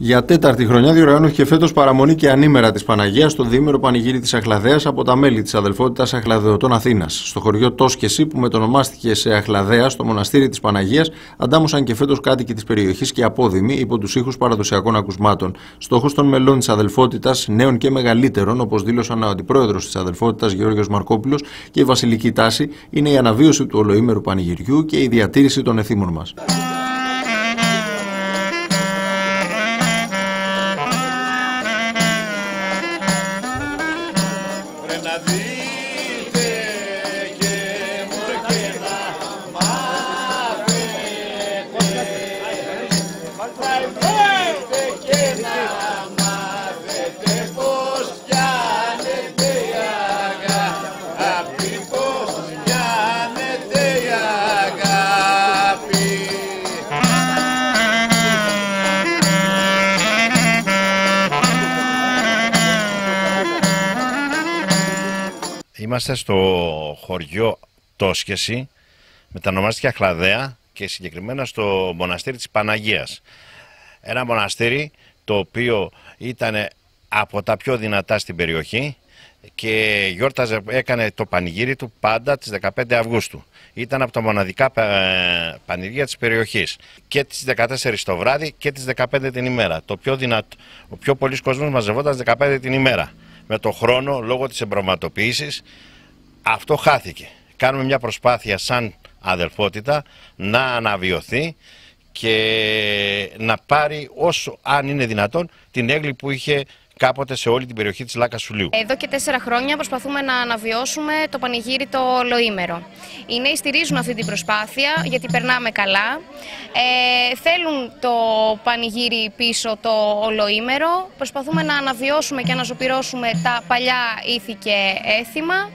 Για τέταρτη χρονιά διοργανώθηκε φέτος παραμονή και ανήμερα της Παναγίας στο διήμερο πανηγύρι της Αχλαδέας από τα μέλη της αδελφότητας Αχλαδεωτών Αθήνας. Στο χωριό Τόσκεση, που μετονομάστηκε σε Αχλαδέα, στο μοναστήρι της Παναγίας, αντάμωσαν και φέτος κάτοικοι της περιοχής και απόδημοι υπό τους ήχους παραδοσιακών ακουσμάτων. Στόχος των μελών της αδελφότητας, νέων και μεγαλύτερων, όπως δήλωσαν ο αντιπρόεδρος της αδελφότητας Γεώργιος Μαρκόπουλος και η βασιλική τάση, είναι η αναβίωση του ολοήμερου πανηγυριού και η διατήρηση των εθήμων μας. Right. Είμαστε στο χωριό Τόσχεση, μετανομάστηκε Αχλαδέα και συγκεκριμένα στο μοναστήρι της Παναγίας. Ένα μοναστήρι το οποίο ήταν από τα πιο δυνατά στην περιοχή και γιόρταζε, έκανε το πανηγύρι του πάντα τις 15 Αυγούστου. Ήταν από τα μοναδικά ε, πανηγύρια της περιοχής και τις 14 το βράδυ και τις 15 την ημέρα. Το πιο δυνατό, ο πιο πολλής κόσμος μαζευόταν τις 15 την ημέρα με το χρόνο λόγω της εμπροματοποίησης αυτό χάθηκε. Κάνουμε μια προσπάθεια σαν αδελφότητα να αναβιωθεί και να πάρει όσο αν είναι δυνατόν την έγκλη που είχε κάποτε σε όλη την περιοχή της Λάκας Σουλίου. Εδώ και τέσσερα χρόνια προσπαθούμε να αναβιώσουμε το πανηγύρι το ολοήμερο. Οι νέοι στηρίζουν αυτή την προσπάθεια γιατί περνάμε καλά. Ε, θέλουν το πανηγύρι πίσω το ολοήμερο. Προσπαθούμε να αναβιώσουμε και να αναζωπυρώσουμε τα παλιά ήθη και έθιμα.